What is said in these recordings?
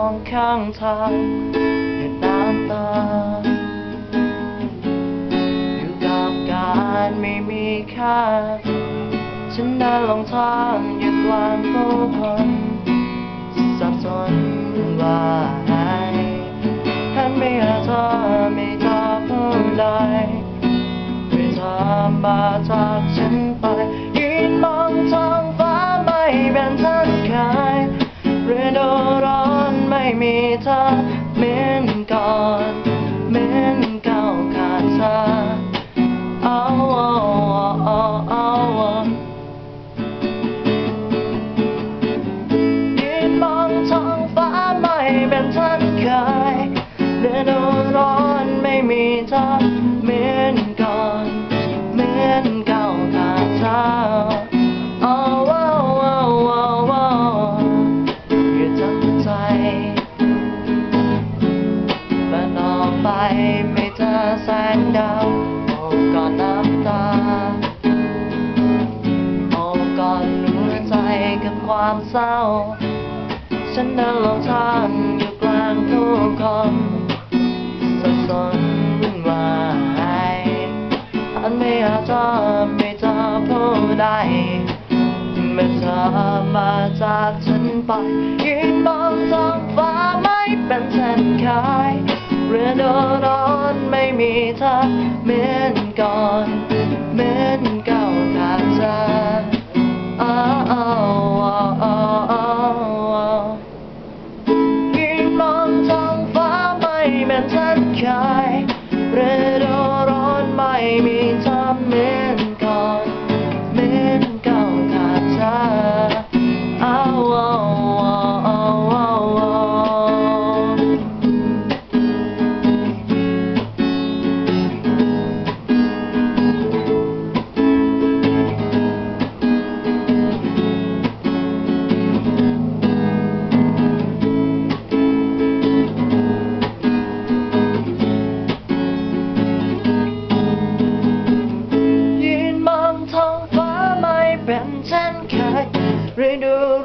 องข้างทางหยุดน้ำตา อยู่กับการไม่มีค่า ฉันเดินลงทางอยู่กลางผู้คนสับสนว่ายท่านไม่หาเธอไม่ตอบผู้ใดไม่เธอมาจาก ความเศร้า ฉันเดินลงทางอยู่กลางผู้คนสับสนวุ่นวายอันไม่อาจจะไม่เจอผู้ใดเมื่อเธอมาจากฉันไปยืนมองท้องฟ้าไม่เป็นเช่นเคยฤดูร้อนไม่มีเธอเหมือนก่อน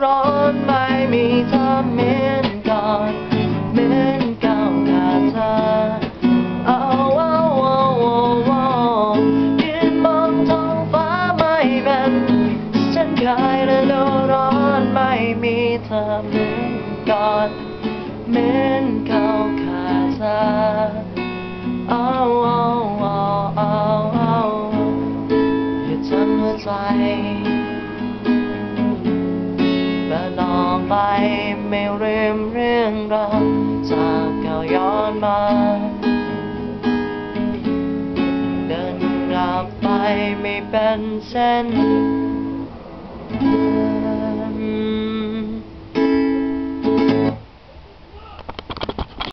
ร้อนไม่มีเธอเหมือนก่อนเหมือนเก่าขาดเธอ Oh, oh, oh, oh, oh. ยืนมองท้องฟ้าไม่เป็นเช่นเคยฤดูร้อนไม่มีเธอเหมือนก่อนเหมือนเก่าขาดเธอ ไม่เริ่มเรื่องราวจากเก่าย้อนมา เดินกลับไปไม่เป็นเส้น